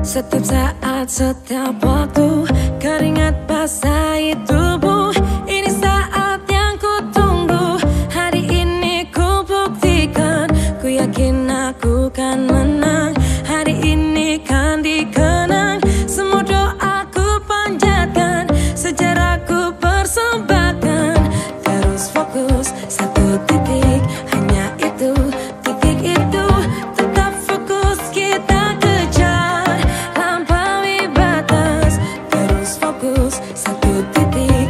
Setiap saat, setiap waktu Keringat basahi tubuh terus satu titik